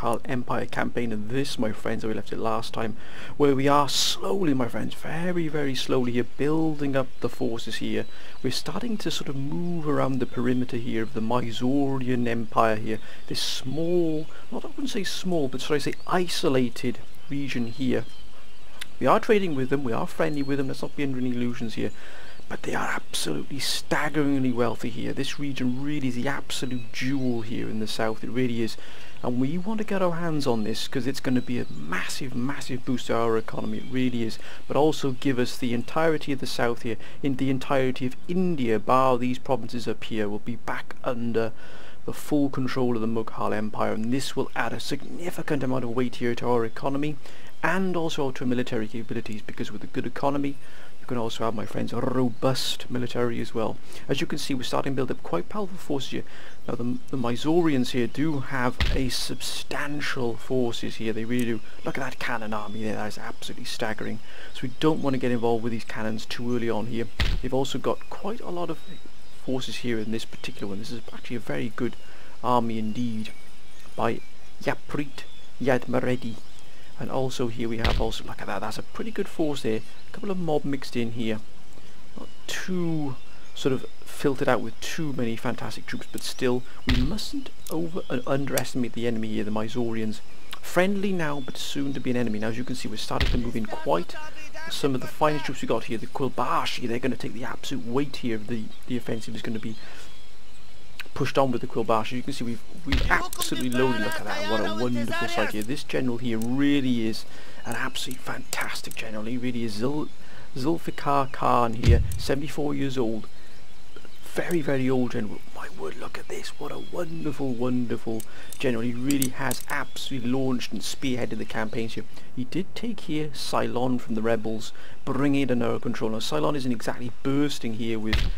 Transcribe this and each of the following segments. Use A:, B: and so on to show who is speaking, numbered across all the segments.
A: Mughal Empire campaign and this my friends where we left it last time where we are slowly my friends very very slowly here building up the forces here. We're starting to sort of move around the perimeter here of the Mysorean Empire here. This small not I wouldn't say small but should I say isolated region here. We are trading with them we are friendly with them let's not be under any illusions here but they are absolutely staggeringly wealthy here. This region really is the absolute jewel here in the south, it really is. And we want to get our hands on this because it's going to be a massive, massive boost to our economy, it really is. But also give us the entirety of the south here, in the entirety of India, bar these provinces up here, will be back under the full control of the Mughal Empire and this will add a significant amount of weight here to our economy and also to our military capabilities because with a good economy can also have, my friends, a robust military as well. As you can see, we're starting to build up quite powerful forces here. Now, the, the Mysoreans here do have a substantial forces here. They really do. Look at that cannon army there. That is absolutely staggering. So we don't want to get involved with these cannons too early on here. They've also got quite a lot of forces here in this particular one. This is actually a very good army indeed by Yaprit Yadmaredi and also here we have also look at that that's a pretty good force there. A couple of mob mixed in here. Not too sort of filtered out with too many fantastic troops but still we mustn't over uh, underestimate the enemy here the Mysoreans friendly now but soon to be an enemy. Now as you can see we're starting to move in quite some of the finest troops we got here. The Quilbashi they're going to take the absolute weight here. The the offensive is going to be pushed on with the quill Quilbash. You can see we've we've absolutely loaded. Look at that! What a wonderful sight here. This general here really is an absolutely fantastic general. He really is Zul Zulfikar Khan here, 74 years old. Very, very old general. My word, look at this. What a wonderful, wonderful general. He really has absolutely launched and spearheaded the campaigns here. He did take here Ceylon from the rebels, bringing it under control. Now, Ceylon isn't exactly bursting here with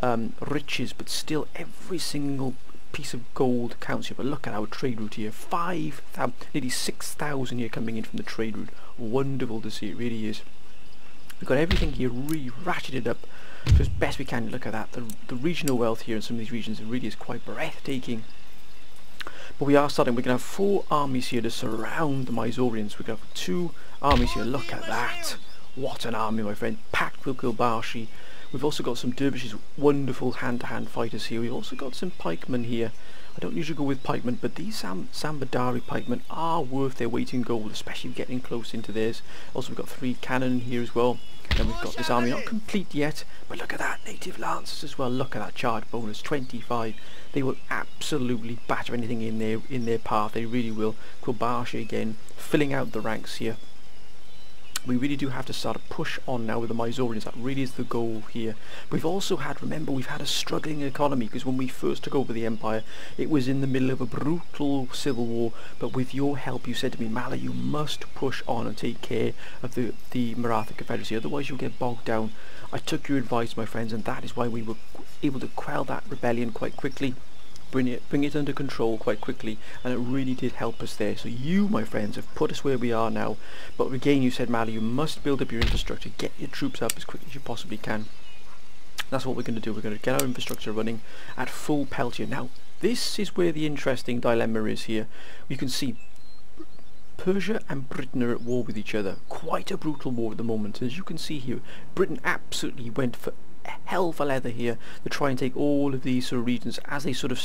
A: um, riches, but still every single piece of gold counts here. But look at our trade route here, five, nearly six thousand here coming in from the trade route. Wonderful to see, it really is. We've got everything here really ratcheted up to as best we can. Look at that, the, the regional wealth here in some of these regions really is quite breathtaking. But we are starting, we're going to have four armies here to surround the Mysoreans. We're going to have two armies here, look at that. What an army, my friend, packed with Quilbashi We've also got some dervishes, wonderful hand-to-hand -hand fighters here. We've also got some pikemen here. I don't usually go with pikemen, but these Sam Sambadari pikemen are worth their weight in gold, especially getting close into theirs. Also, we've got three cannon here as well. And we've got this army not complete yet, but look at that, native lancers as well. Look at that charge bonus, 25. They will absolutely batter anything in their in their path. They really will. Quilbashi again, filling out the ranks here we really do have to start a push on now with the Mysoreans. That really is the goal here. We've also had, remember, we've had a struggling economy because when we first took over the empire, it was in the middle of a brutal civil war. But with your help, you said to me, Mala, you must push on and take care of the, the Maratha Confederacy. Otherwise, you'll get bogged down. I took your advice, my friends, and that is why we were able to quell that rebellion quite quickly bring it bring it under control quite quickly and it really did help us there. So you my friends have put us where we are now. But again you said Mali you must build up your infrastructure. Get your troops up as quick as you possibly can. That's what we're going to do. We're going to get our infrastructure running at full pelt here now this is where the interesting dilemma is here. You can see Persia and Britain are at war with each other. Quite a brutal war at the moment. As you can see here, Britain absolutely went for hell for leather here to try and take all of these sort of regions as they sort of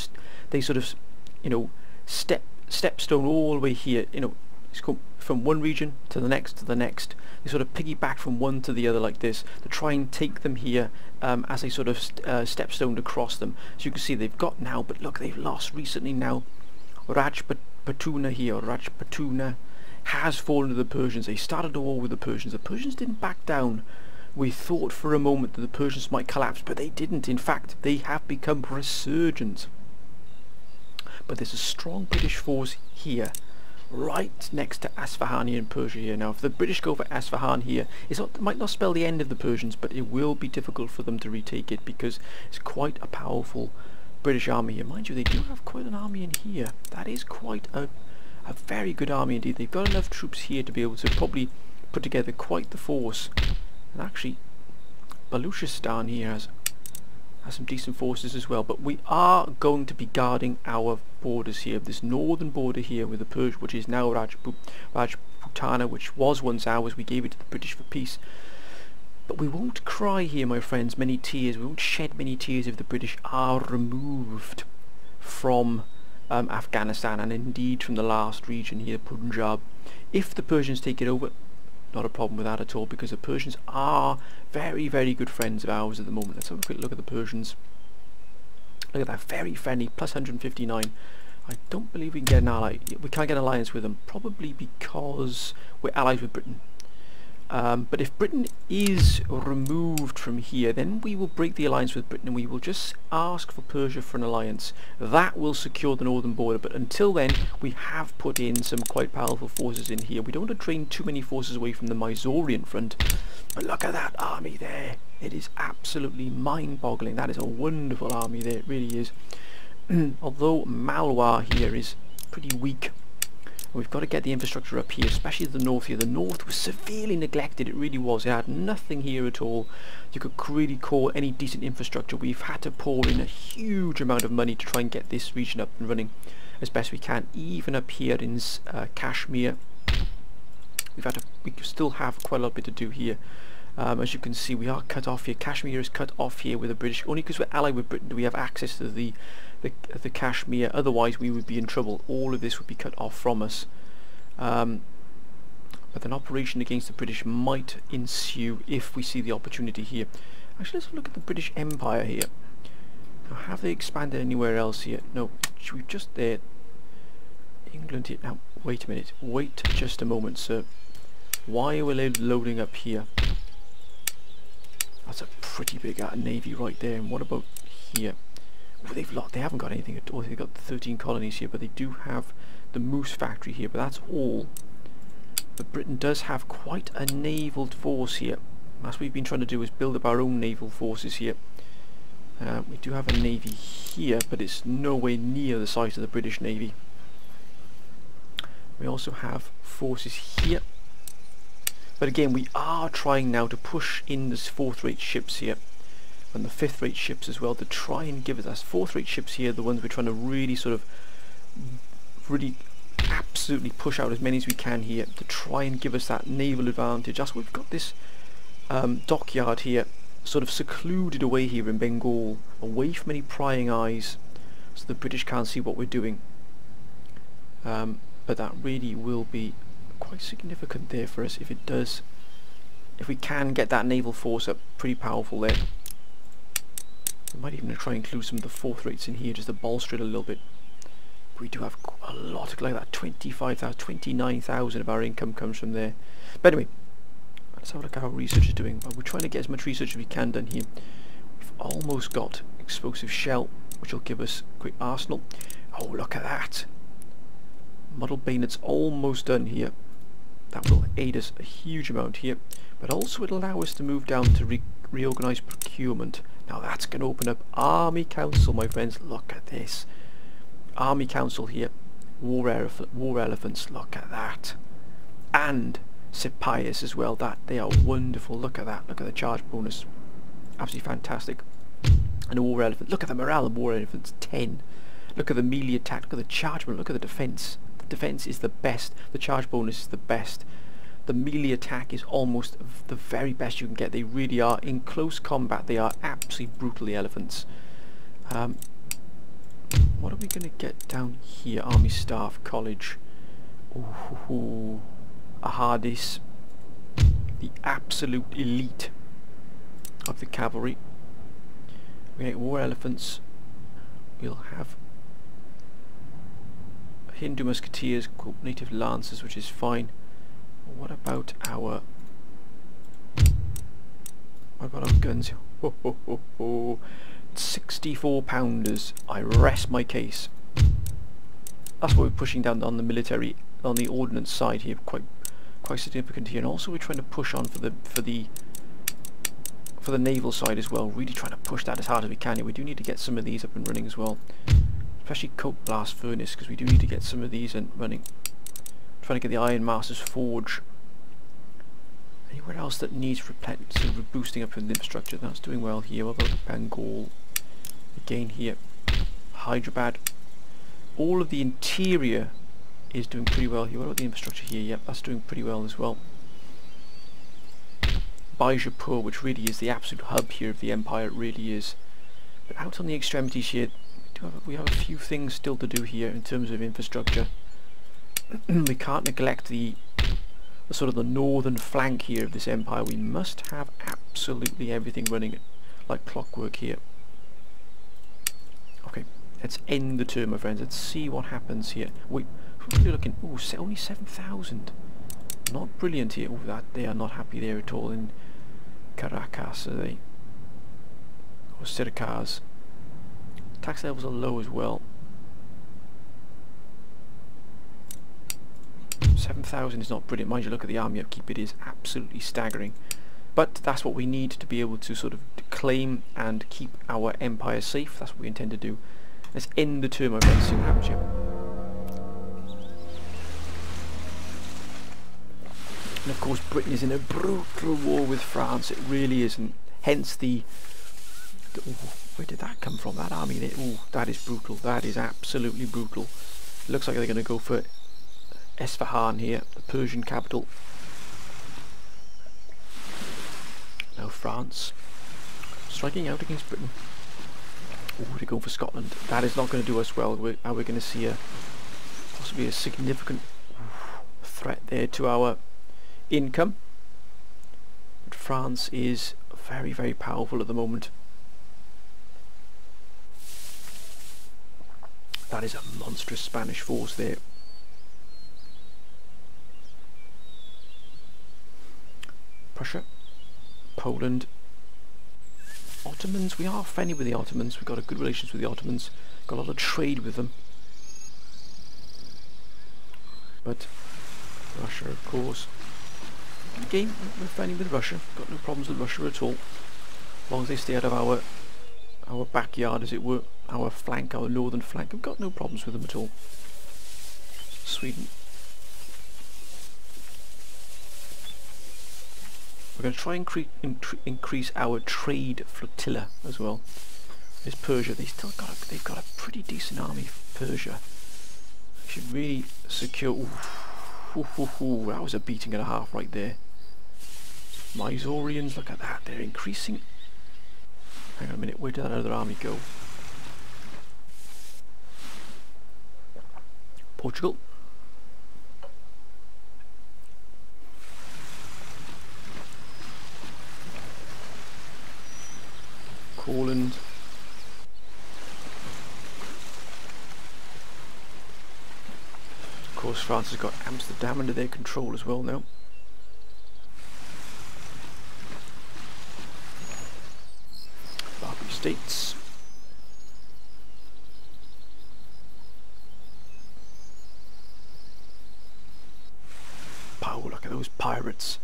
A: they sort of you know step stepstone all the way here you know it's from one region to the next to the next. They sort of piggyback from one to the other like this to try and take them here um, as they sort of st uh, across them. So you can see they've got now but look they've lost recently now. Rajputana here Rajputana has fallen to the Persians. They started a war with the Persians. The Persians didn't back down we thought for a moment that the Persians might collapse, but they didn't. In fact, they have become resurgent. But there's a strong British force here, right next to Asfahan in Persia here. Now, if the British go for Asfahan here, it might not spell the end of the Persians, but it will be difficult for them to retake it because it's quite a powerful British army here. Mind you, they do have quite an army in here. That is quite a, a very good army indeed. They've got enough troops here to be able to probably put together quite the force and actually, Baluchistan here has has some decent forces as well. But we are going to be guarding our borders here. This northern border here with the Persia, which is now Rajput Rajputana, which was once ours. We gave it to the British for peace. But we won't cry here, my friends, many tears. We won't shed many tears if the British are removed from um, Afghanistan and indeed from the last region here, Punjab. If the Persians take it over, not a problem with that at all because the Persians are very, very good friends of ours at the moment. Let's have a quick look at the Persians. Look at that, very friendly, plus 159. I don't believe we can get an ally. We can't get an alliance with them, probably because we're allies with Britain. Um, but if Britain is removed from here, then we will break the alliance with Britain and we will just ask for Persia for an alliance. That will secure the northern border, but until then, we have put in some quite powerful forces in here. We don't want to drain too many forces away from the Mysorean front, but look at that army there. It is absolutely mind-boggling. That is a wonderful army there, it really is. Although Malwa here is pretty weak We've got to get the infrastructure up here, especially the north here. The north was severely neglected, it really was. It had nothing here at all. You could really call any decent infrastructure. We've had to pour in a huge amount of money to try and get this region up and running as best we can. Even up here in uh, Kashmir, we've had to, we still have quite a lot bit to do here. Um, as you can see, we are cut off here. Kashmir is cut off here with the British. Only because we're allied with Britain do we have access to the, the, the Kashmir. Otherwise, we would be in trouble. All of this would be cut off from us. Um, but an operation against the British might ensue if we see the opportunity here. Actually, let's look at the British Empire here. Now, have they expanded anywhere else here? No, we've just there. England here. Now, wait a minute. Wait just a moment, sir. Why are we loading up here? That's a pretty big uh, navy right there. And what about here? They've lot. They haven't got anything at all. They've got 13 colonies here, but they do have the moose factory here. But that's all. But Britain does have quite a naval force here. That's what we've been trying to do is build up our own naval forces here. Uh, we do have a navy here, but it's nowhere near the size of the British Navy. We also have forces here but again, we are trying now to push in this fourth-rate ships here and the fifth-rate ships as well to try and give us fourth-rate ships here, the ones we're trying to really sort of really absolutely push out as many as we can here to try and give us that naval advantage. That's we've got this um, dockyard here sort of secluded away here in Bengal, away from any prying eyes so the British can't see what we're doing. Um, but that really will be quite significant there for us if it does if we can get that naval force up pretty powerful there we might even try and include some of the fourth rates in here just to bolster it a little bit. We do have a lot like that 25,000 29,000 of our income comes from there. But anyway let's have a look at how research is doing. We're trying to get as much research as we can done here. We've almost got explosive shell which will give us a quick arsenal. Oh look at that. Model bayonets almost done here. That will aid us a huge amount here, but also it'll allow us to move down to re reorganize procurement. Now that's going to open up Army Council, my friends. Look at this. Army Council here. War, elef war elephants, look at that. And Sepoys as well. That They are wonderful. Look at that. Look at the charge bonus. Absolutely fantastic. And a war elephant. Look at the morale of war elephants. 10. Look at the melee attack. Look at the charge. bonus. Look at the defense The defense is the best, the charge bonus is the best. The melee attack is almost the very best you can get. They really are. In close combat, they are absolutely brutal, the elephants. Um, what are we going to get down here? Army Staff College. Ooh, Ahadis. The absolute elite of the cavalry. We get war elephants. We'll have Hindu musketeers, native lancers, which is fine. What about our what about our guns? Ho, ho, ho, ho. 64 pounders. I rest my case. That's what we're pushing down on the military, on the ordnance side here, quite quite significant here. And also we're trying to push on for the for the for the naval side as well. Really trying to push that as hard as we can. Here. We do need to get some of these up and running as well especially coke blast furnace because we do need to get some of these in running trying to get the Iron Masters Forge anywhere else that needs of boosting up in the infrastructure that's doing well here about Bengal again here. Hyderabad. All of the interior is doing pretty well here. What about the infrastructure here? Yep, that's doing pretty well as well. Bijapur, which really is the absolute hub here of the empire, it really is. But out on the extremities here, we have, we have a few things still to do here in terms of infrastructure. we can't neglect the, the sort of the northern flank here of this empire. We must have absolutely everything running like clockwork here. Okay, let's end the turn, my friends. Let's see what happens here. Wait, who are we looking? Oh, only 7,000. Not brilliant here. Oh, that they are not happy there at all in Caracas, are they? Or Siricas. Tax levels are low as well. 7,000 is not brilliant. Mind you, look at the army upkeep. It is absolutely staggering. But that's what we need to be able to sort of claim and keep our empire safe. That's what we intend to do. Let's end the turn, my friends. See what happens here. And of course Britain is in a brutal war with France, it really is, and hence the... the where did that come from, that army? Oh, that is brutal, that is absolutely brutal. It looks like they're going to go for Esfahan here, the Persian capital. Now France, striking out against Britain. Oh, they're going for Scotland. That is not going to do us well. We're, are we going to see a possibly a significant threat there to our income. But France is very, very powerful at the moment. That is a monstrous Spanish force there. Prussia, Poland, Ottomans, we are friendly with the Ottomans, we've got a good relations with the Ottomans, got a lot of trade with them. But Russia, of course, game, we're friendly with Russia. Got no problems with Russia at all. As long as they stay out of our our backyard, as it were, our flank, our northern flank. I've got no problems with them at all. Sweden. We're going to try and incre increase our trade flotilla as well. There's Persia. They still got a, they've got a pretty decent army. Persia. They should really secure. Ooh, ooh, ooh, that was a beating and a half right there. Mysoreans, look at that, they're increasing. Hang on a minute, where did that other army go? Portugal. Courland. Of course France has got Amsterdam under their control as well now. States. Pow, look at those pirates.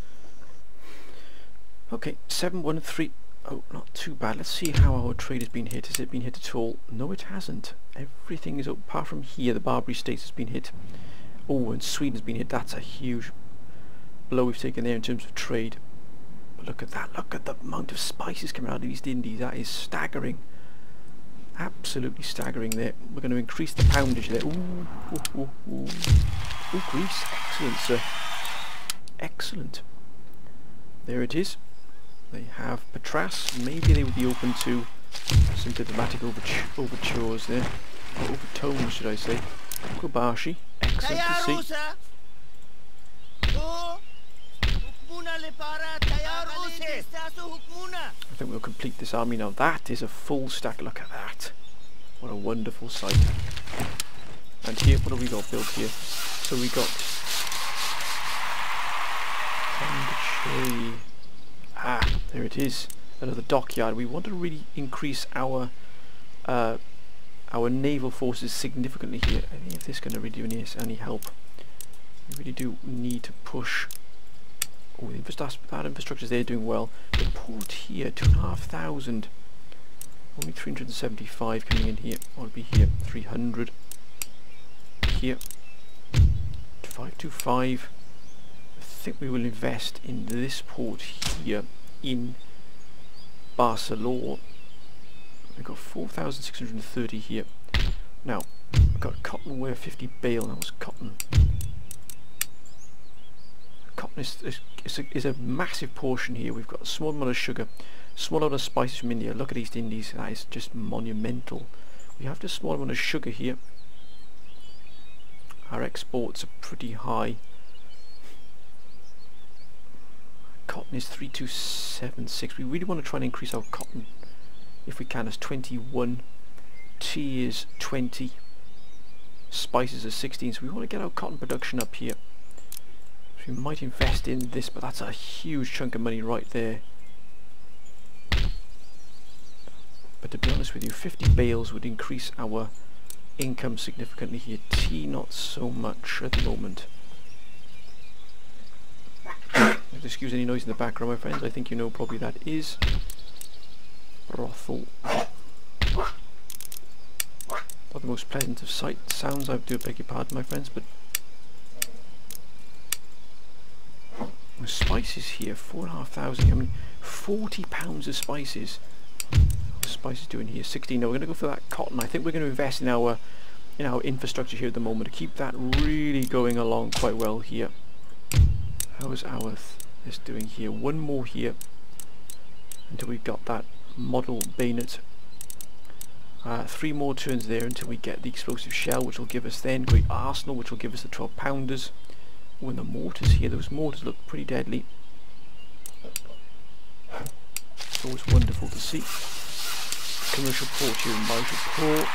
A: Okay, 713. Oh, not too bad. Let's see how our trade has been hit. Has it been hit at all? No, it hasn't. Everything is, apart from here, the Barbary States has been hit. Oh, and Sweden has been hit. That's a huge blow we've taken there in terms of trade. But look at that, look at the amount of spices coming out of East Indies, that is staggering. Absolutely staggering there. We're going to increase the poundage there. Ooh, ooh, ooh, ooh. Ooh, Greece, excellent sir. Excellent. There it is. They have Patras, maybe they would be open to some diplomatic overtures there. overtones, should I say. Kobashi, excellent to see. I think we'll complete this army now. That is a full stack. Look at that. What a wonderful sight. And here, what have we got built here? So we got... Ah, there it is. Another dockyard. We want to really increase our uh, our naval forces significantly here. I think if this is going to really do any help, we really do need to push Oh, the infrastructure, that infrastructure there doing well. The port here, 2,500. Only 375 coming in here. I'll be here, 300. Here, 525. I think we will invest in this port here in Barcelona. We've got 4,630 here. Now, I've got cotton ware 50 bale. That was cotton. Cotton is, is, is, a, is a massive portion here. We've got a small amount of sugar, small amount of spices from India. Look at East Indies. That is just monumental. We have just small amount of sugar here. Our exports are pretty high. Cotton is 3276. We really want to try and increase our cotton if we can as 21. Tea is 20. Spices are 16. So we want to get our cotton production up here. So we might invest in this, but that's a huge chunk of money right there. But to be honest with you, 50 bales would increase our income significantly here. Tea not so much at the moment. Excuse any noise in the background my friends, I think you know probably that is brothel. Not the most pleasant of sight sounds, I do beg your pardon my friends, but the spices here, four and a half thousand, I mean forty pounds of spices. What spices doing here? Sixteen. No, we're gonna go for that cotton. I think we're gonna invest in our in our infrastructure here at the moment to keep that really going along quite well here. How's our this doing here? One more here until we've got that model bayonet uh, three more turns there until we get the explosive shell which will give us then great arsenal which will give us the 12 pounders. When the mortars here those mortars look pretty deadly. It's always wonderful to see. Commercial port here in port.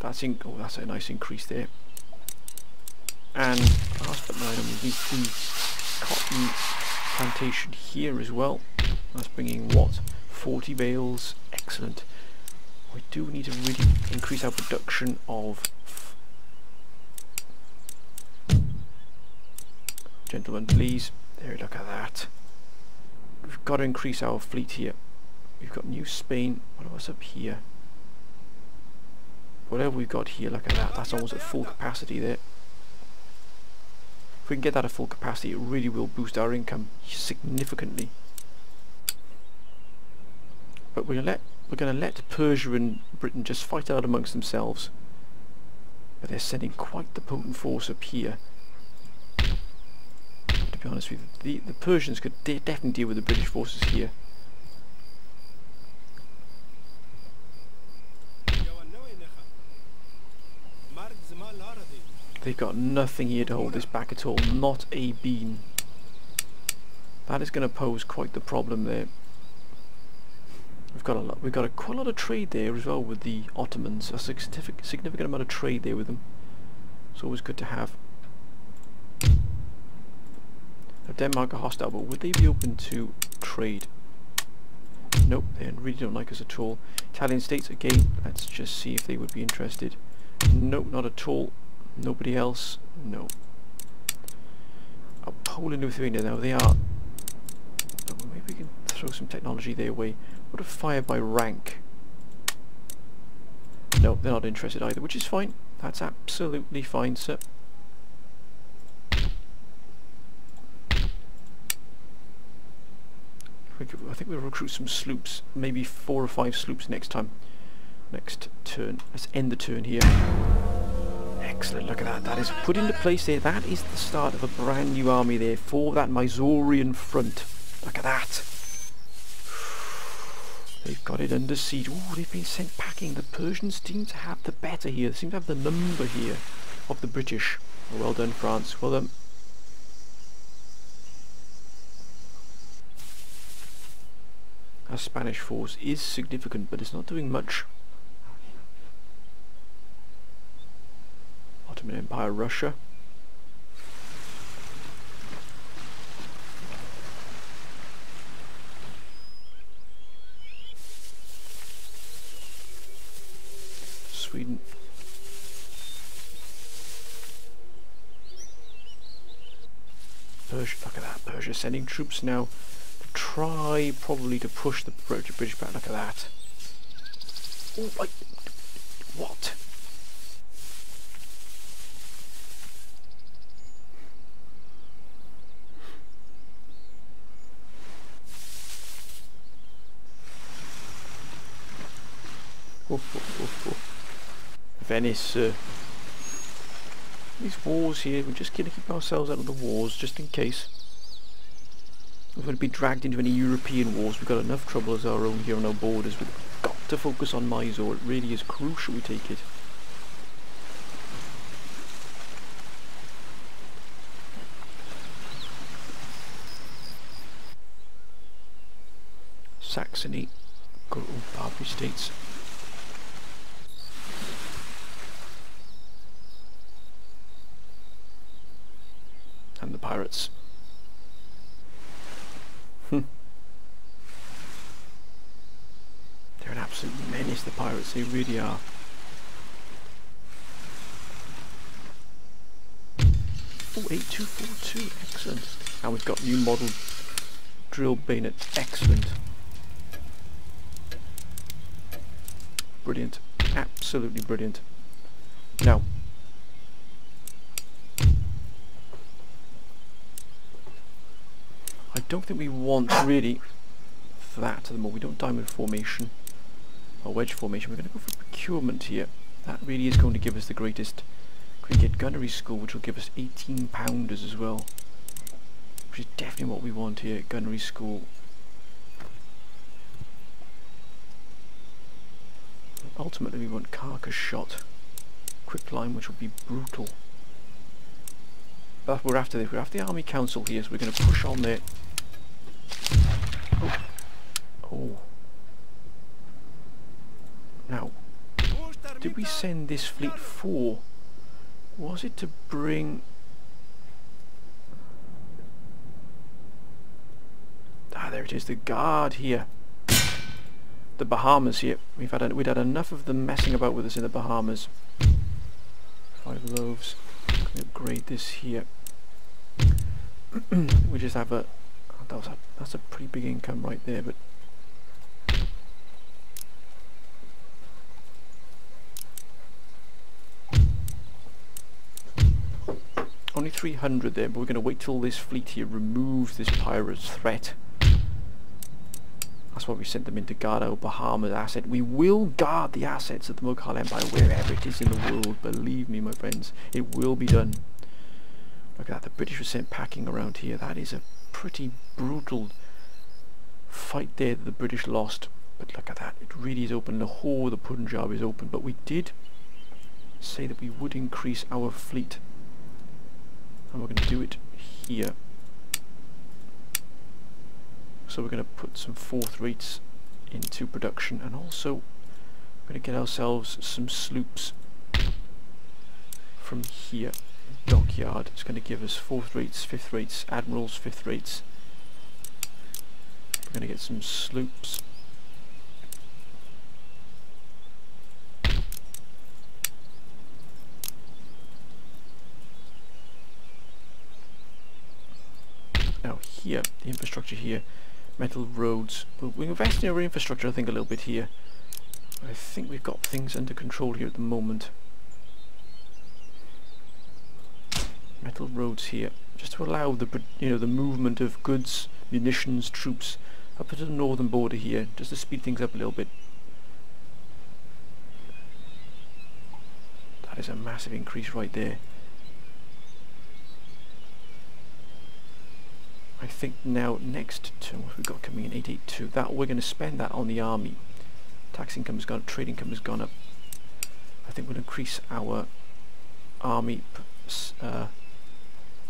A: That's in oh that's a nice increase there. And last but not least the cotton plantation here as well. That's bringing what? 40 bales. Excellent. We do need to really increase our production of gentlemen please. There look at that. We've got to increase our fleet here. We've got New Spain. What was up here? Whatever we've got here look at that. That's almost at full capacity there if we can get that at full capacity it really will boost our income significantly but we're going to let we're to let Persia and Britain just fight out amongst themselves. But they're sending quite the potent force up here. To be honest with you, the, the Persians could de definitely deal with the British forces here. They've got nothing here to hold this back at all, not a bean. That is going to pose quite the problem there. We've got a lot, we've got a quite a lot of trade there as well with the Ottomans. A significant, significant amount of trade there with them. It's always good to have. Now Denmark are hostile, but would they be open to trade? Nope, they really don't like us at all. Italian states, again, let's just see if they would be interested. Nope, not at all. Nobody else? No. Oh, Poland, and Lithuania, now they are... Oh, maybe we can throw some technology their way. What a fire by rank? No, they're not interested either, which is fine. That's absolutely fine, sir. I think we'll recruit some sloops, maybe four or five sloops next time. Next turn. Let's end the turn here. Excellent, look at that. That is put into place there. That is the start of a brand new army there for that Mysorean front. Look at that. They've got it under siege. Oh, they've been sent packing. The Persians seem to have the better here. They seem to have the number here of the British. Well done, France. Well done. Our Spanish force is significant, but it's not doing much. Ottoman Empire, Russia. Sweden. Persia, look at that, Persia sending troops now to try probably to push the British back, look at that. Oh, I, what? Venice. Uh, these wars here, we're just going to keep ourselves out of the wars, just in case. We're going to be dragged into any European wars. We've got enough trouble as our own here on our borders. We've got to focus on Mysore. It really is crucial we take it. Saxony, Barbary states. And the pirates. Hmm. They're an absolute menace, the pirates, they really are. Oh, 8242, excellent. And we've got new model drill bayonet, excellent. Brilliant. Absolutely brilliant. Now, don't think we want really that at the moment. We don't diamond formation or wedge formation. We're going to go for procurement here. That really is going to give us the greatest. We get gunnery school, which will give us 18 pounders as well, which is definitely what we want here. Gunnery school ultimately we want carcass shot. quick line, which will be brutal. But we're after this. We're after the Army Council here, so we're going to push on there. Oh. oh. Now, did we send this fleet for? Was it to bring... Ah, there it is, the guard here the Bahamas here. We've had a, we'd had enough of them messing about with us in the Bahamas. Five loaves. upgrade this here. we just have a, that was a that's a pretty big income right there, but only 300 there, but we're going to wait till this fleet here removes this pirate's threat. That's why we sent them into guard our Bahamas asset. We will guard the assets of the Mughal Empire wherever it is in the world. Believe me, my friends. It will be done. Look at that. The British were sent packing around here. That is a pretty brutal fight there that the British lost. But look at that. It really is open. The whole of the Punjab is open. But we did say that we would increase our fleet. And we're going to do it here. So we're going to put some fourth rates into production and also we're going to get ourselves some sloops from here. Dockyard It's going to give us fourth rates, fifth rates, admirals, fifth rates. We're going to get some sloops. Now here, the infrastructure here, metal roads. We're investing in our infrastructure, I think, a little bit here. I think we've got things under control here at the moment. Metal roads here, just to allow the you know the movement of goods, munitions, troops up to the northern border here, just to speed things up a little bit. That is a massive increase right there. I think now next to what we've got coming in 882 that we're going to spend that on the army tax income has gone up trade income has gone up I think we'll increase our army uh,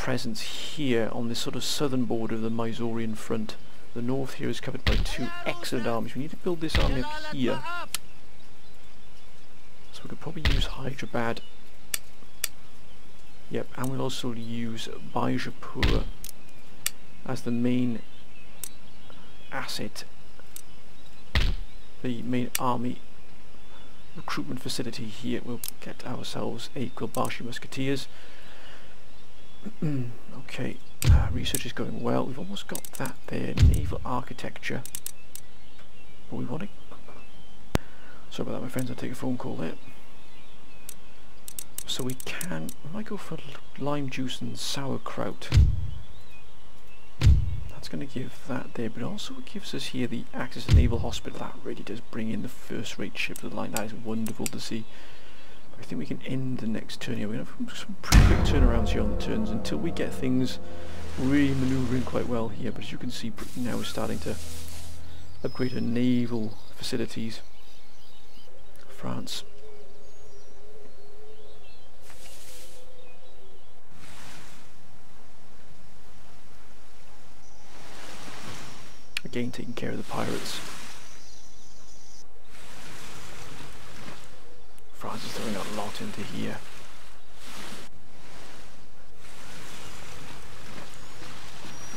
A: presence here on this sort of southern border of the Mysorean front the north here is covered by two excellent armies we need to build this army up here so we could probably use Hyderabad yep and we'll also use Bijapur as the main asset, the main army recruitment facility here. We'll get ourselves a Gulbashi Musketeers. Okay, uh, research is going well. We've almost got that there. Naval architecture. But we want to... Sorry about that, my friends. I'll take a phone call there. So we can... We might go for lime juice and sauerkraut That's going to give that there, but also it gives us here the access to Naval Hospital. That really does bring in the first-rate ship to the line. That is wonderful to see. I think we can end the next turn here. We're going to have some pretty quick turnarounds here on the turns until we get things really manoeuvring quite well here. But as you can see, now we're starting to upgrade our naval facilities. France. Again, taking care of the pirates. France is throwing a lot into here.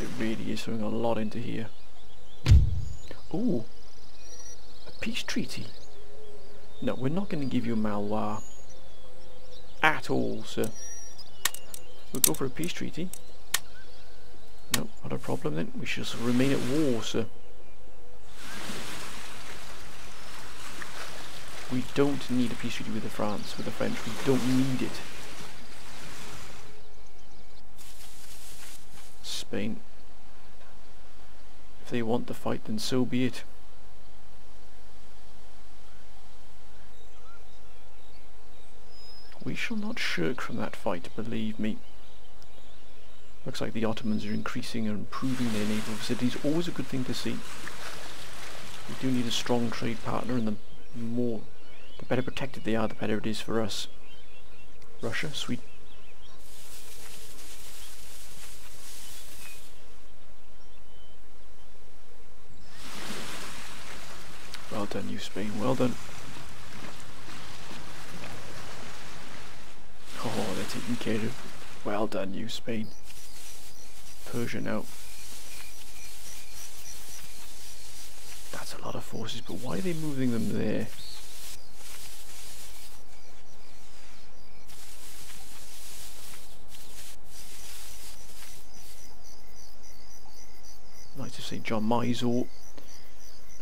A: It really is throwing a lot into here. Ooh, a peace treaty. No, we're not going to give you Malois at all, sir. We'll go for a peace treaty. No, not a problem then. We should remain at war, sir. We don't need a peace treaty with the France, with the French. We don't need it. Spain. If they want to fight, then so be it. We shall not shirk from that fight, believe me. Looks like the Ottomans are increasing and improving their naval facilities. Always a good thing to see. We do need a strong trade partner and the more the better protected they are, the better it is for us. Russia, sweet. Well done, you Spain, well done. Oh, they're taking care of. Well done, you Spain. Persia now. That's a lot of forces, but why are they moving them there? See John Mysore.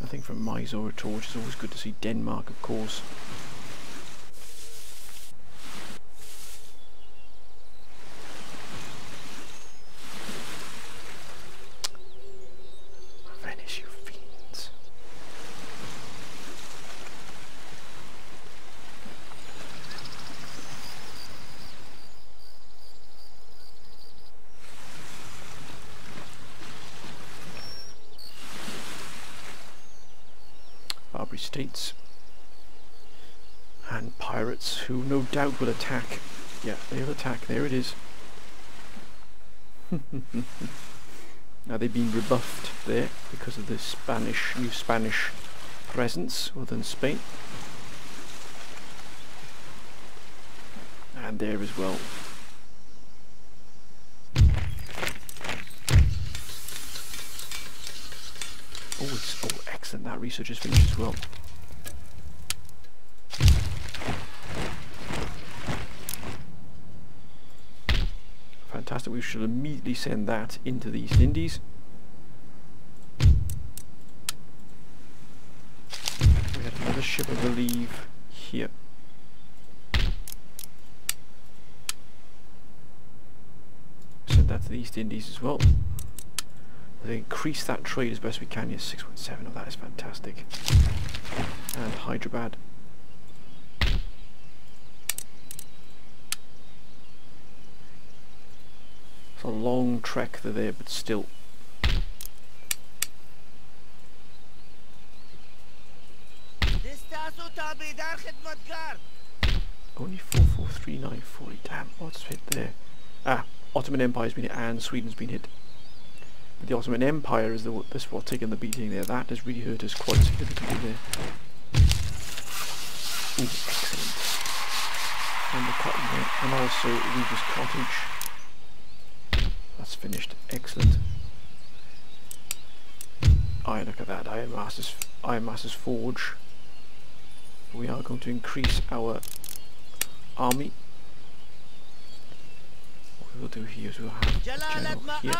A: Nothing from Mysore at all, which is always good to see Denmark, of course. States and pirates who no doubt will attack. Yeah, they'll attack. There it is. now they've been rebuffed there because of the Spanish, new Spanish presence within Spain. And there as well. Oh, it's, oh, excellent. That research is finished as well. Fantastic. We should immediately send that into the East Indies. We had another ship, I believe, here. Send that to the East Indies as well increase that trade as best we can. Yes, 6.7. Oh, that is fantastic. And Hyderabad. A long trek there, but still. Only 443940. Damn, what's hit there? Ah, Ottoman Empire's been hit and Sweden's been hit the Ottoman Empire is the, this what taking the beating there. That has really hurt us quite significantly there. Ooh, excellent. And the cotton there, and also Regis Cottage. That's finished. Excellent. I look at that. Iron Masters, Iron Masters Forge. We are going to increase our army. What we will do here is we'll have general here.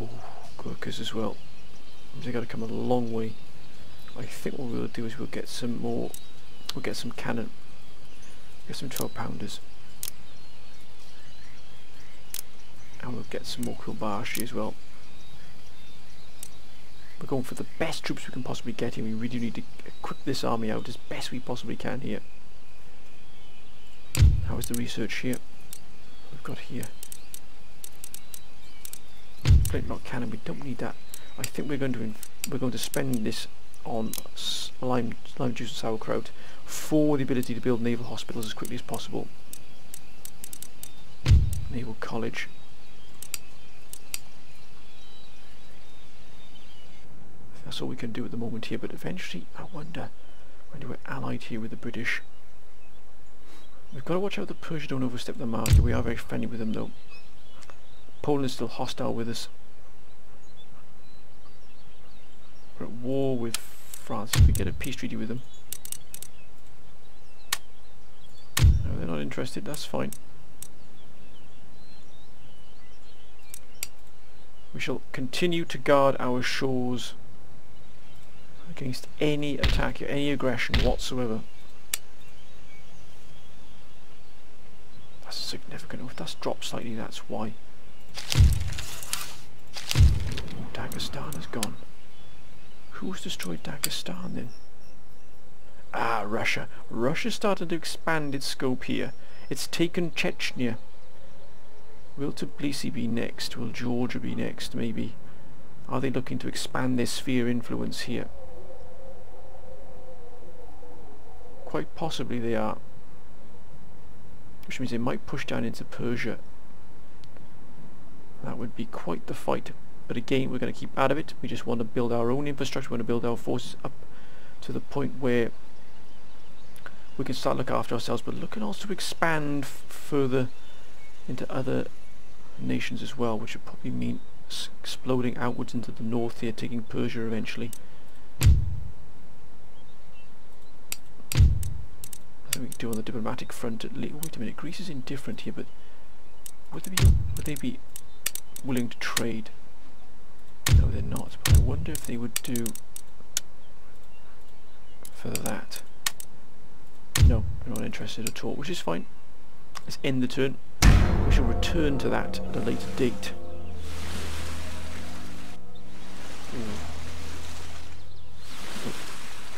A: Oh, Gurkhas as well. They've got to come a long way. I think what we'll do is we'll get some more. We'll get some cannon. Get some 12 pounders. And we'll get some more Qizilbashi as well. We're going for the best troops we can possibly get here. We really need to equip this army out as best we possibly can here. How is the research here? We've got here. Flintlock cannon. We don't need that. I think we're going to we're going to spend this on lime lime juice and sauerkraut for the ability to build naval hospitals as quickly as possible. Naval College. That's all we can do at the moment here, but eventually I wonder when we're allied here with the British. We've got to watch out the Persia don't overstep the mark. We are very friendly with them though. Poland is still hostile with us. We're at war with France if we get a peace treaty with them. No, they're not interested, that's fine. We shall continue to guard our shores against any attack, any aggression whatsoever. That's significant. If that's dropped slightly, that's why. Dagestan is gone. Who's destroyed Dagestan then? Ah, Russia. Russia started to expand its scope here. It's taken Chechnya. Will Tbilisi be next? Will Georgia be next, maybe? Are they looking to expand their sphere influence here? Quite possibly they are. Which means they might push down into Persia. That would be quite the fight. But again, we're going to keep out of it. We just want to build our own infrastructure. We want to build our forces up to the point where we can start looking after ourselves, but looking also to expand further into other nations as well, which would probably mean exploding outwards into the north here, taking Persia eventually. we can do on the diplomatic front at least. Wait a minute, Greece is indifferent here, but would they be would they be willing to trade? They're not. But I wonder if they would do for that. No, they're not interested at all, which is fine. Let's end the turn. We shall return to that at a later date. Oh,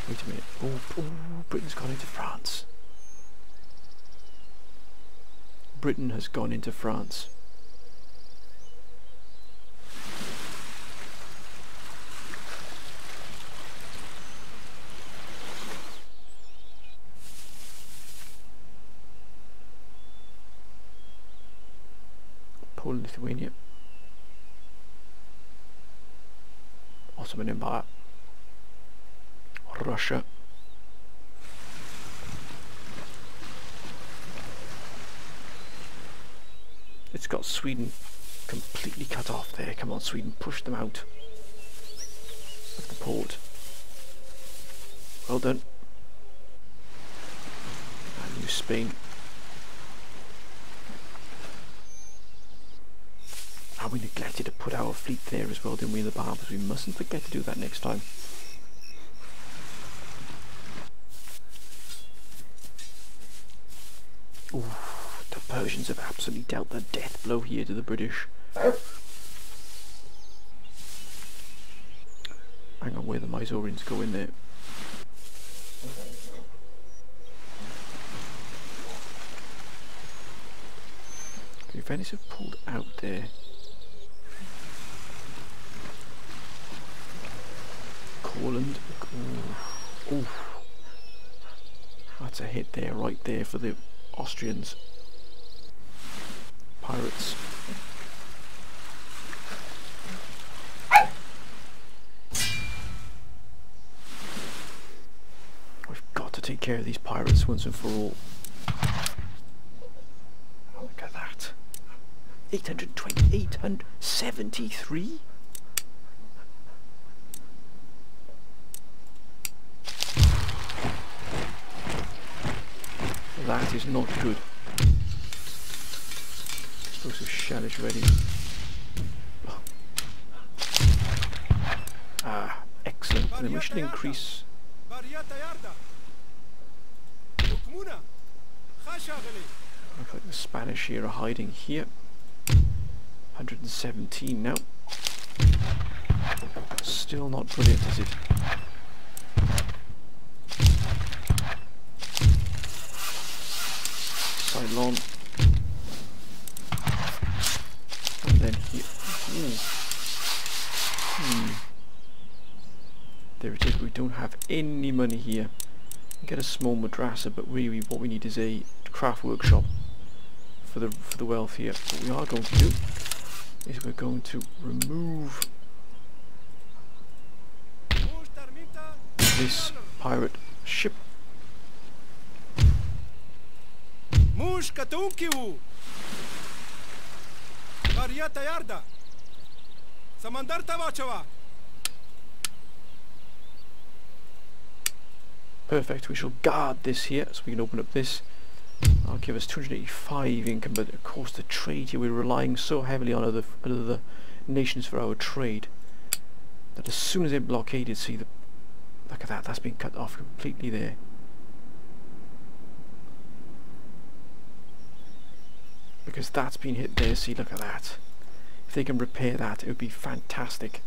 A: wait a minute. Oh, oh, Britain's gone into France. Britain has gone into France. Poland, Lithuania. Ottoman Empire. Russia. It's got Sweden completely cut off there. Come on, Sweden, push them out of the port. Well done. And New Spain. Ah, we neglected to put our fleet there as well, didn't we, in the Bahamas? We mustn't forget to do that next time. Ooh. The Persians have absolutely dealt the death blow here to the British. Hang on, where the Mysoreans go in there. Okay, Venice have pulled out there. Courland. Ooh. Ooh. That's a hit there, right there for the Austrians pirates. We've got to take care of these pirates once and for all. Look at that. 820, 873? That is not good. Explosive shell is ready. Ah, excellent. And then we should increase... Looks like the Spanish here are hiding here. 117 now. Still not brilliant, is it? Ceylon. And then here. Hmm. There it is, we don't have any money here. Get a small madrasa, but really what we need is a craft workshop for the for the wealth here. What we are going to do is we're going to remove this pirate ship.
B: Mush katunkiu. Variata yarda. Samandar tavachava.
A: Perfect, we shall guard this here, so we can open up this. That'll give us 285 income, but of course the trade here, we're relying so heavily on other, other nations for our trade, that as soon as they're blockaded, see, the, look at that, that's been cut off completely there. Because that's been hit there, see, look at that. If they can repair that, it would be fantastic.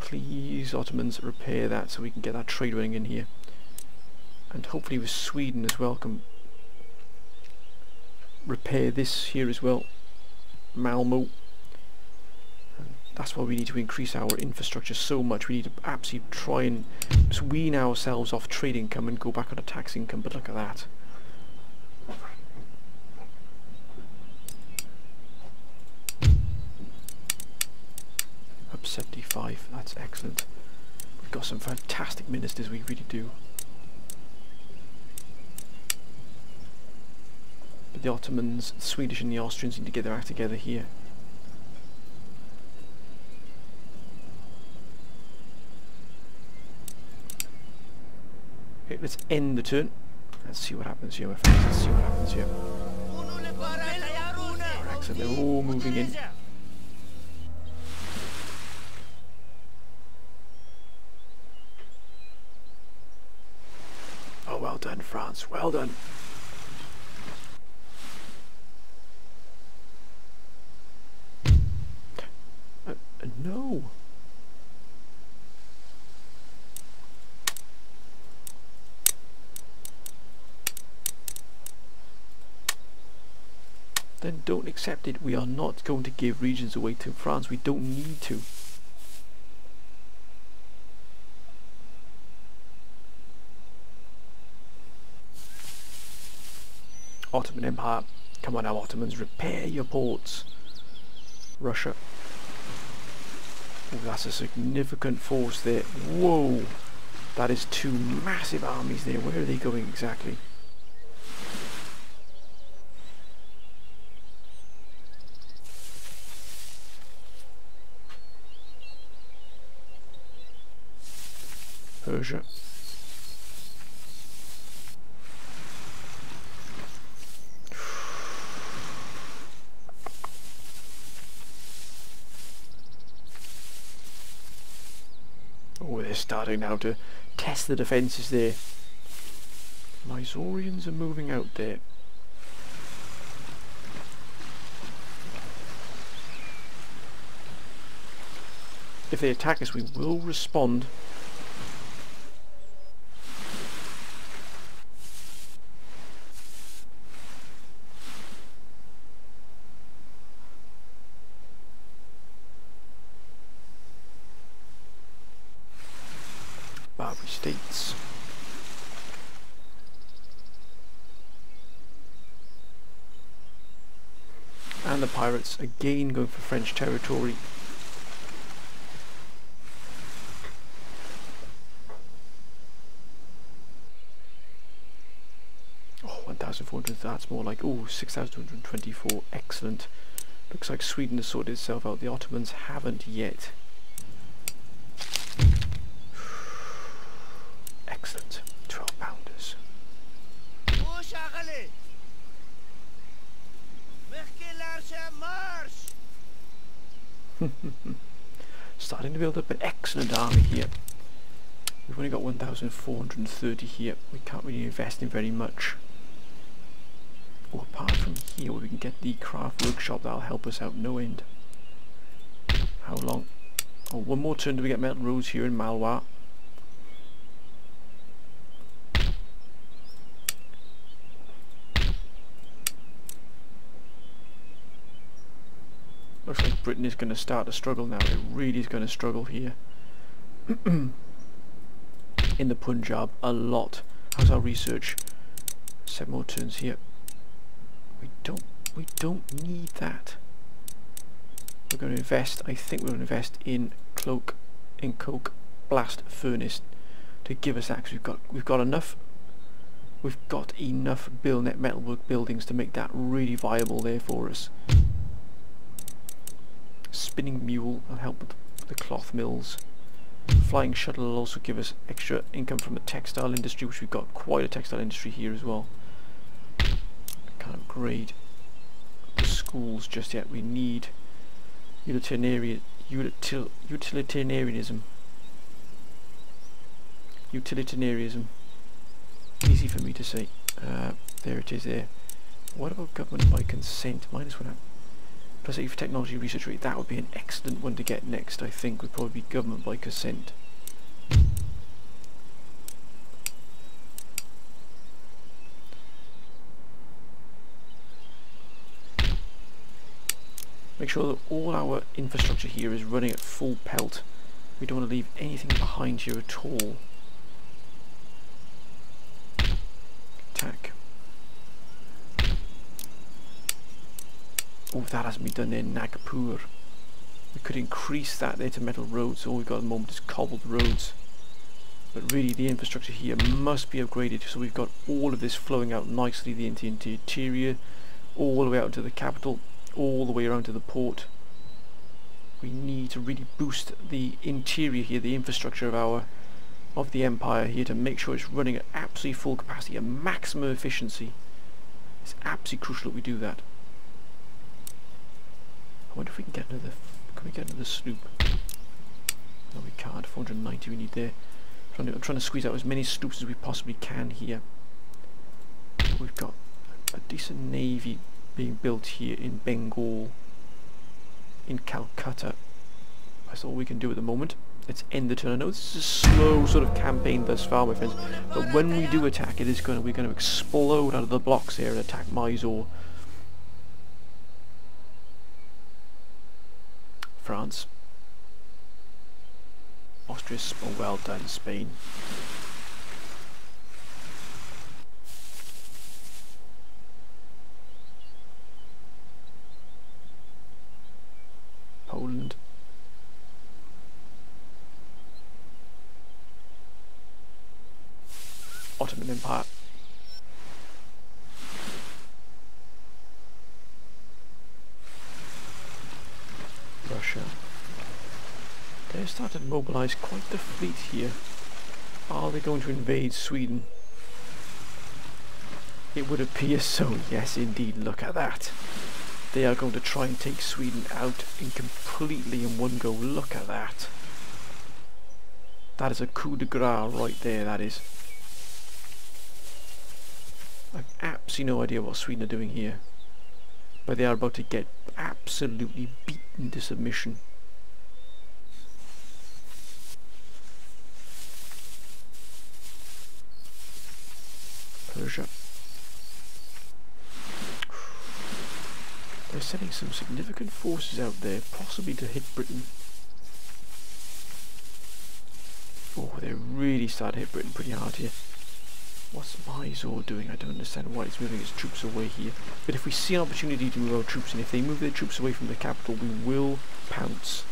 A: Please, Ottomans, repair that so we can get that trade running in here. And hopefully with Sweden as well can repair this here as well. Malmo. That's why we need to increase our infrastructure so much. We need to absolutely try and wean ourselves off trade income and go back on a tax income. But look at that up 75 that's excellent we've got some fantastic ministers we really do But the Ottomans, the Swedish and the Austrians need to get their act together here. Okay, let's end the turn. Let's see what happens here, my friends. Let's see what happens here. Excellent, they're all moving in. Well done, France. Well done. Uh, no. Then don't accept it. We are not going to give regions away to France. We don't need to. Ottoman Empire. Come on now, Ottomans. Repair your ports. Russia. Ooh, that's a significant force there. Whoa! That is two massive armies there. Where are they going exactly? Persia. Starting now to test the defences there. Mysoreans are moving out there. If they attack us, we will respond States. Pirates again going for French territory. Oh, 1,400, that's more like, oh, 6,224, excellent. Looks like Sweden has sorted itself out, the Ottomans haven't yet. Excellent. 12 pounders. Starting to build up an excellent army here. We've only got 1,430 here. We can't really invest in very much. Apart from here, we can get the craft workshop, that'll help us out no end. How long? Oh, one more turn do we get metal roads here in Malwa. Looks like Britain is going to start to struggle now. It really is going to struggle here. in the Punjab, a lot. How's our research? Seven more turns here. We don't, we don't need that. We're going to invest, I think we're going to invest in cloak, in coke blast furnace to give us that because we've got, we've got enough we've got enough net metalwork buildings to make that really viable there for us spinning mule will help with the cloth mills. Flying shuttle will also give us extra income from the textile industry, which we've got quite a textile industry here as well. Can't upgrade the schools just yet. We need utilitarian, util, utilitarianism. Utilitarianism. Easy for me to say. Uh, there it is there. What about government by consent? Minus one plus 8 for technology research rate, that would be an excellent one to get next, I think, would probably be government by consent. Make sure that all our infrastructure here is running at full pelt. We don't want to leave anything behind here at all. Attack. Oh, that hasn't been done in Nagpur. We could increase that there to metal roads. All we've got at the moment is cobbled roads. But really, the infrastructure here must be upgraded. So we've got all of this flowing out nicely the into the interior, all the way out to the capital, all the way around to the port. We need to really boost the interior here, the infrastructure of our of the empire here to make sure it's running at absolutely full capacity, a maximum efficiency. It's absolutely crucial that we do that. I wonder if we can get another. Can we get another sloop? No, we can't. 490 we need there. I'm trying, to, I'm trying to squeeze out as many sloops as we possibly can here. We've got a decent navy being built here in Bengal, in Calcutta. That's all we can do at the moment. Let's end the turn. I know this is a slow sort of campaign thus far, my friends, but when we do attack, it is going to we're going to explode out of the blocks here and attack Mysore. France. Austria, oh, well done, Spain. Poland. Ottoman Empire. Russia. They've started to mobilise quite the fleet here. Are they going to invade Sweden? It would appear so, yes indeed, look at that. They are going to try and take Sweden out in completely in one go, look at that. That is a coup de grace right there, that is. I've absolutely no idea what Sweden are doing here. But they are about to get absolutely beaten to submission. Persia. They're sending some significant forces out there, possibly to hit Britain. Oh, they really started to hit Britain pretty hard here. What's Mysore doing? I don't understand why it's moving its troops away here. But if we see an opportunity to move our troops, and if they move their troops away from the capital, we will pounce.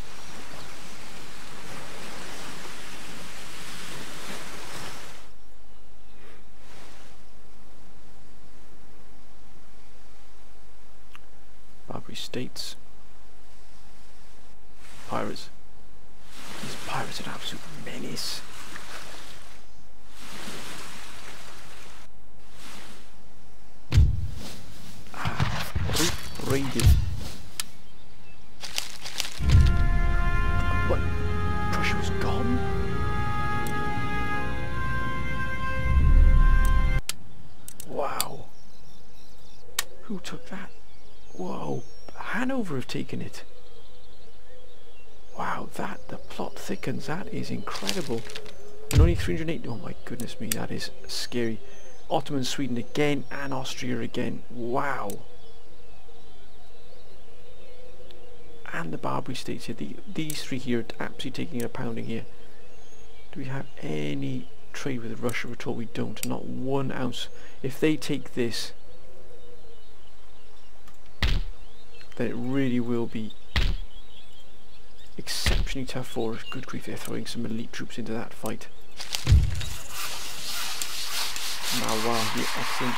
A: Barbary States. Pirates. These pirates are an absolute menace. Raided. What? Prussia was gone? Wow. Who took that? Whoa, Hanover have taken it. Wow, that, the plot thickens. That is incredible. And only 380. Oh my goodness me, that is scary. Ottoman Sweden again and Austria again. Wow. And the Barbary states here. The, these three here are absolutely taking a pounding here. Do we have any trade with Russia at all? We don't. Not one ounce. If they take this, then it really will be exceptionally tough for us. Good grief, they're throwing some elite troops into that fight. Now, wow, the excellent.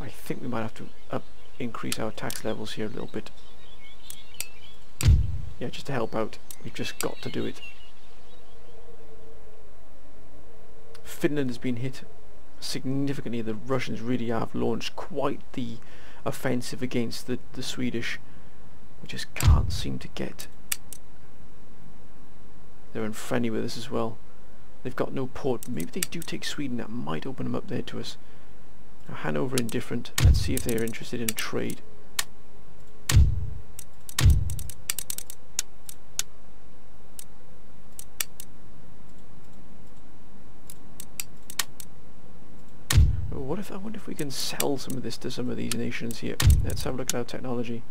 A: I think we might have to up increase our tax levels here a little bit. Yeah, just to help out. We've just got to do it. Finland has been hit significantly. The Russians really have launched quite the offensive against the, the Swedish. We just can't seem to get. They're unfriendly with us as well. They've got no port. Maybe they do take Sweden. That might open them up there to us. Now Hanover indifferent. Let's see if they're interested in a trade. what if I wonder if we can sell some of this to some of these nations here. Let's have a look at our technology.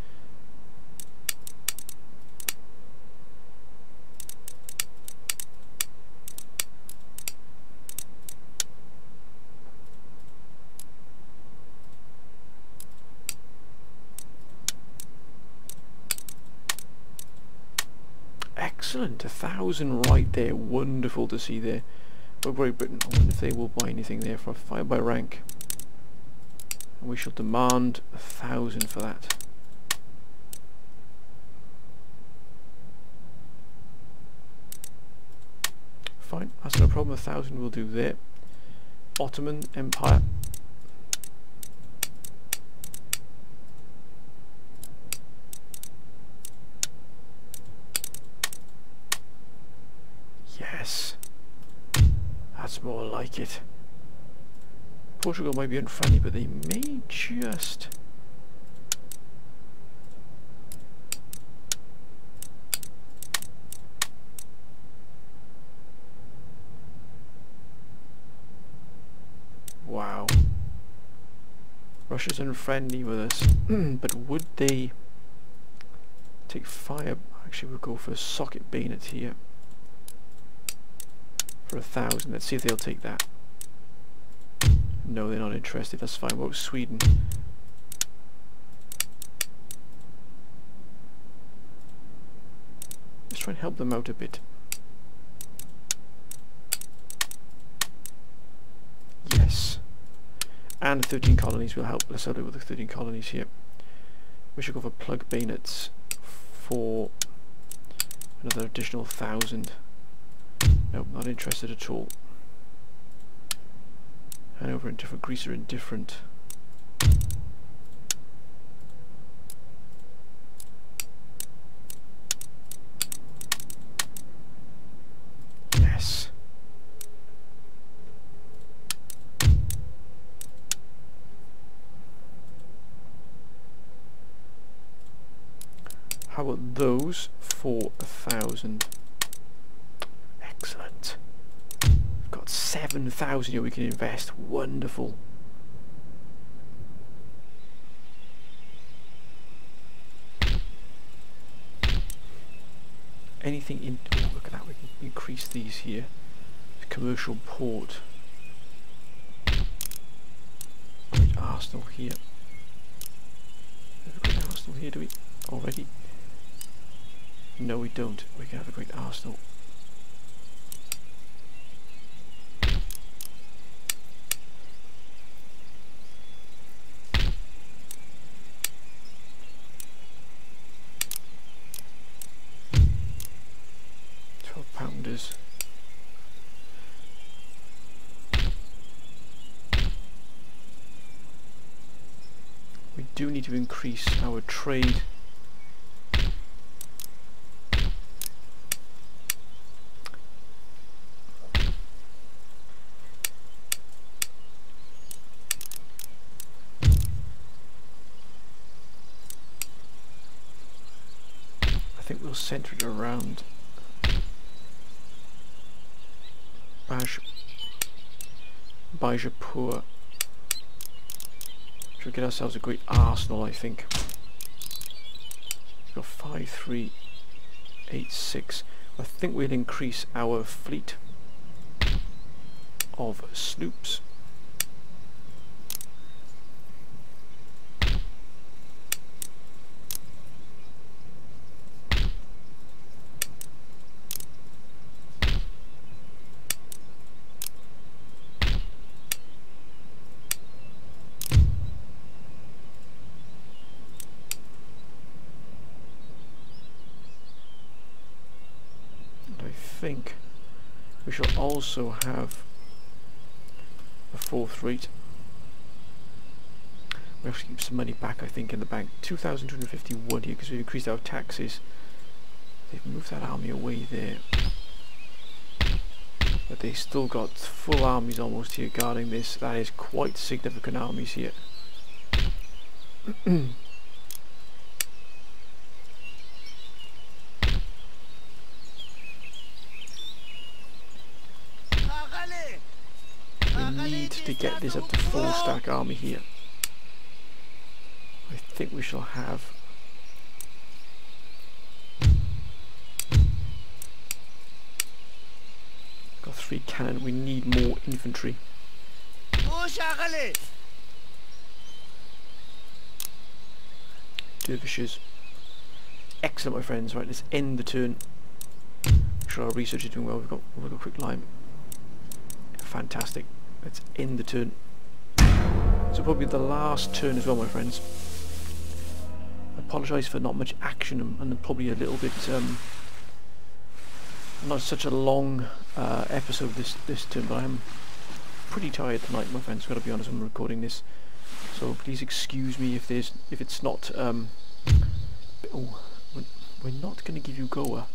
A: A thousand right there, wonderful to see there. But Great Britain, I wonder if they will buy anything there for a fire by rank. And we shall demand a thousand for that. Fine, that's no problem, a thousand will do there. Ottoman Empire. Yes. That's more like it. Portugal might be unfriendly, but they may just... Wow. Russia's unfriendly with us, but would they take fire? Actually, we'll go for a socket bayonet here for a thousand. Let's see if they'll take that. No, they're not interested. That's fine. What was Sweden? Let's try and help them out a bit. Yes. And 13 colonies will help. Let's have it with the 13 colonies here. We should go for plug bayonets for another additional thousand. Nope, not interested at all. Hanover indifferent, Greece are indifferent. Yes. How about those for a thousand? Excellent. We've got 7,000 here we can invest. Wonderful. Anything in... Oh, look at that, we can increase these here. The commercial port. Arsenal here. Have arsenal here, do we? Already? No, we don't. We can have a great arsenal. need to increase our trade. I think we'll center it around Baj Bijapur. Should get ourselves a great arsenal, I think. We've got five, three, eight, six. I think we'll increase our fleet of sloops. think we shall also have a fourth rate. We have to keep some money back, I think, in the bank. 2,251 here because we've increased our taxes. They've moved that army away there. But they still got full armies almost here guarding this. That is quite significant armies here. to get this up to four stack army here. I think we shall have got three cannon, we need more infantry. Dervishes. Excellent my friends, right let's end the turn. Make sure our research is doing well, we've got, we've got a quick line. Fantastic. Let's end the turn. So probably the last turn as well, my friends. I apologise for not much action and, probably a little bit, um, not such a long uh, episode this this turn, but I'm pretty tired tonight, my friends. Got to be honest, I'm recording this, so please excuse me if there's if it's not. Um, oh, we're not going to give you Goa.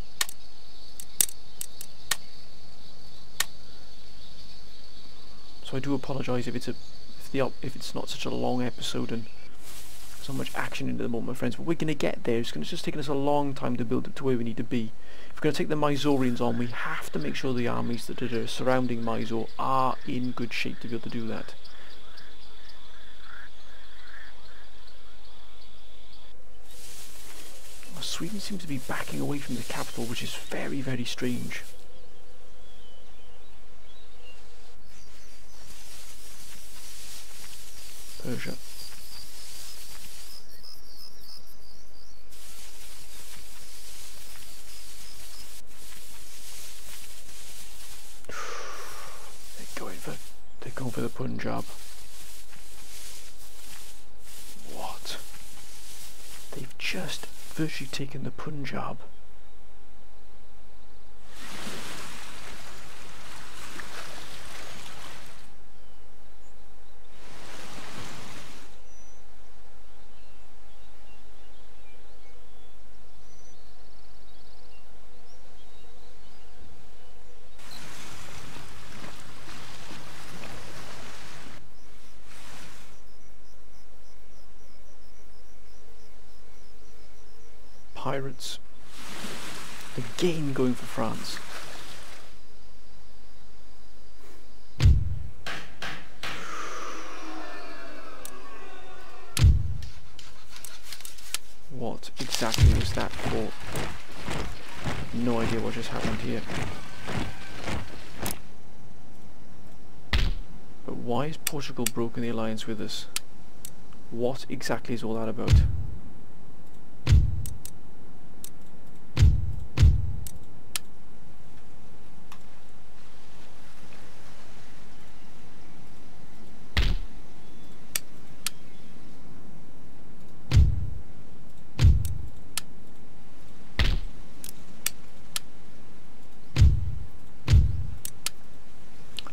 A: So I do apologise if it's a if the if it's not such a long episode and so much action into the moment, my friends. But we're going to get there. It's going to just taking us a long time to build up to where we need to be. If we're going to take the Mysoreans on, we have to make sure the armies that are surrounding Mysore are in good shape to be able to do that. Sweden seems to be backing away from the capital, which is very, very strange. Persia. They're going for they're going for the Punjab. What? They've just virtually taken the Punjab. pirates. Again going for France. What exactly was that for? No idea what just happened here. But why is Portugal with us? What exactly is all that about?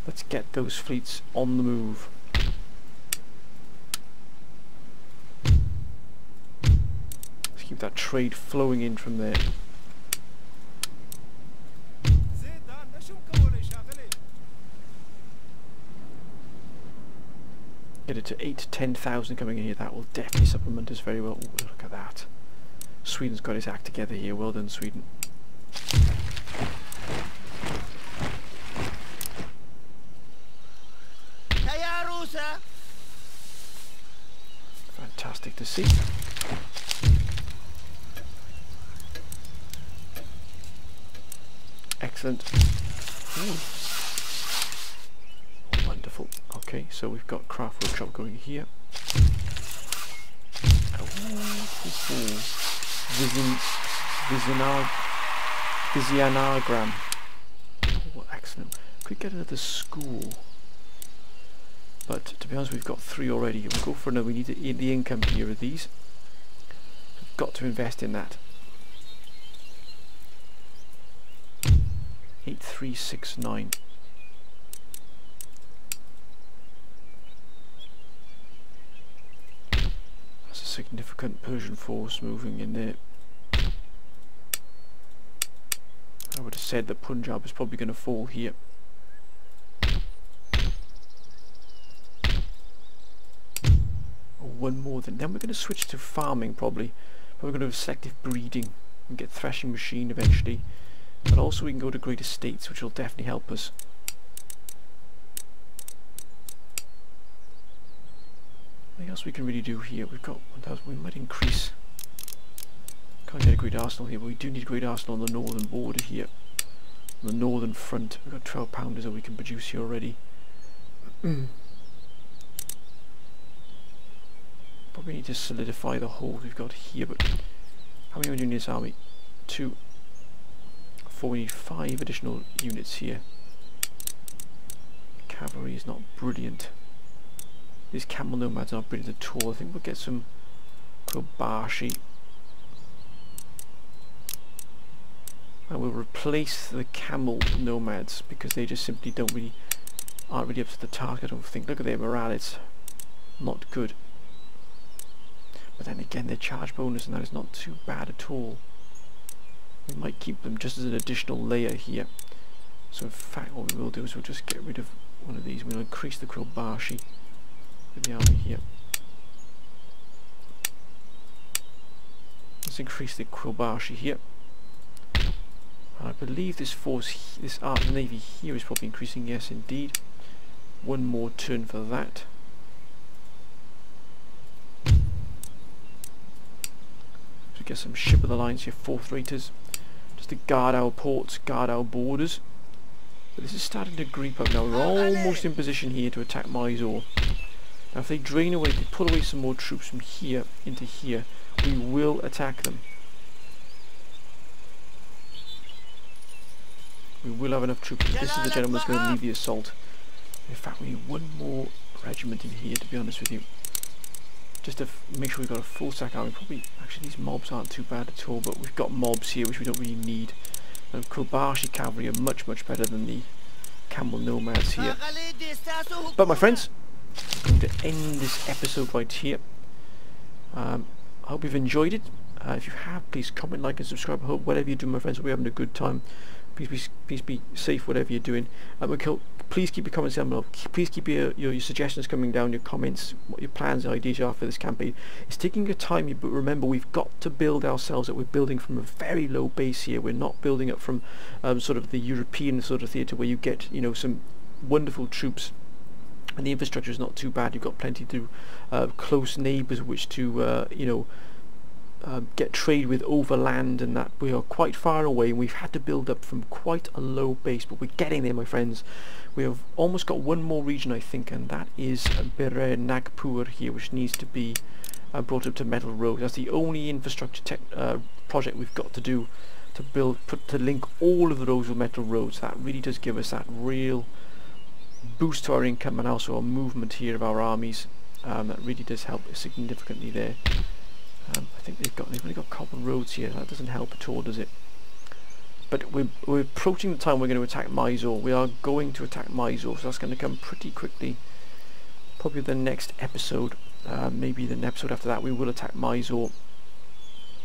A: Let's get those fleets on the move. Keep that trade flowing in from there. Get it to 8 to 10,000 coming in here, that will definitely supplement us very well. Ooh, look at that. Sweden's got his act together here. Well done, Sweden. Fantastic to see. Excellent. Ooh. Wonderful. Okay, so we've got craft workshop going here. Oh, Vision, visionar, visionagram. Oh, excellent. Could get another school? But to be honest, we've got three already. We'll go for another. We need the, the income here of these. We've got to invest in that. 8369. That's a significant Persian force moving in there. I would have said that Punjab is probably going to fall here. Oh, one more then then we're going to switch to farming probably we're going to have selective breeding and get threshing machine eventually but also we can go to great estates which will definitely help us Anything else we can really do here? We've got 1,000, we might increase. Can't get a great arsenal here, but we do need a great arsenal on the northern border here. On the northern front, we've got 12 pounders that we can produce here already. Probably need to solidify the hold we've got here, but how many we doing in this army? Two. Four, we need five additional units here. Cavalry is not brilliant. These camel nomads are not brilliant at all. I think we'll get some Kobashi. And we'll replace the camel nomads because they just simply don't really aren't really up to the task I don't think. Look at their morale, it's not good. But then again, their charge bonus and that is not too bad at all. We might keep them just as an additional layer here. So in fact what we will do is we'll just get rid of one of these. We'll increase the Qizilbashi with the army here. Let's increase the Qizilbashi here. I believe this force, this art navy here is probably increasing, yes indeed. One more turn for that. get some ship of the lines here, fourth raters, just to guard our ports, guard our borders. But this is starting to creep up now. We're almost in position here to attack Mysore. Now if they drain away, if they pull away some more troops from here into here, we will attack them. We will have enough troops. This is the gentleman who's going to lead the assault. In fact, we need one more regiment in here, to be honest with you just to make sure we've got a full stack army. Probably, actually these mobs aren't too bad at all, but we've got mobs here which we don't really need. And Kobashi cavalry are much, much better than the Camel nomads here. But my friends, I'm going to end this episode right here. Um, I hope you've enjoyed it. Uh, if you have, please comment, like and subscribe. I hope whatever you do, my friends, we're having a good time. Please be, please be safe, whatever you're doing. Um, please keep your comments down below. Please keep your, your, your, suggestions coming down, your comments, what your plans and ideas are for this campaign. It's taking your time, but remember we've got to build ourselves up. We're building from a very low base here. We're not building up from um, sort of the European sort of theatre where you get, you know, some wonderful troops and the infrastructure is not too bad. You've got plenty to uh, close neighbours which to, uh, you know, uh, get trade with overland and that we are quite far away and we've had to build up from quite a low base but we're getting there my friends we have almost got one more region I think and that is Bere Nagpur here which needs to be uh, brought up to metal roads. That's the only infrastructure tech, uh, project we've got to do to build, put, to link all of the roads with metal roads. That really does give us that real boost to our income and also our movement here of our armies. Um, that really does help significantly there. Um, I think they've got they've only got cobble roads here. That doesn't help at all, does it? But we're, we're approaching the time we're going to attack Mysore. We are going to attack Mysore, so that's going to come pretty quickly. Probably the next episode, uh, maybe the episode after that, we will attack Mysore.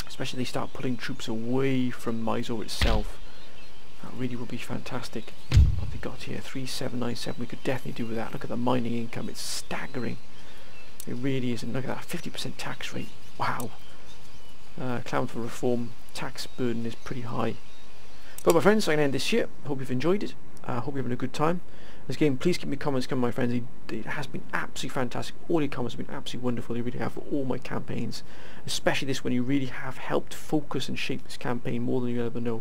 A: Especially they start pulling troops away from Mysore itself. That really would be fantastic. What they got here, 3797, we could definitely do with that. Look at the mining income, it's staggering. It really is, and look at that, 50% tax rate. Wow. Uh, clamour for reform, tax burden is pretty high. But my friends, I'm going to end this here. Hope you've enjoyed it. I uh, hope you're having a good time. This game, please keep me comments coming, my friends. It, it, has been absolutely fantastic. All your comments have been absolutely wonderful. They really have for all my campaigns. Especially this one, you really have helped focus and shape this campaign more than you ever know.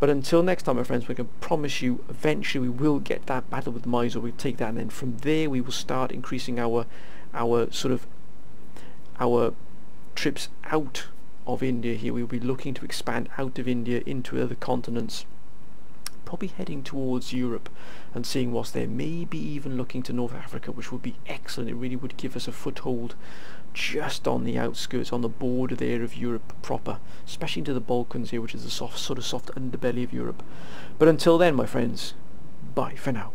A: But until next time, my friends, we can promise you, eventually we will get that battle with Mysore. We'll take that, and then from there we will start increasing our, our sort of, our trips out of India here. We'll be looking to expand out of India into other continents. Probably heading towards Europe and seeing what's there. Maybe even looking to North Africa, which would be excellent. It really would give us a foothold just on the outskirts, on the border there of Europe proper, especially into the Balkans here, which is the soft, sort of soft underbelly of Europe. But until then, my friends, bye for now.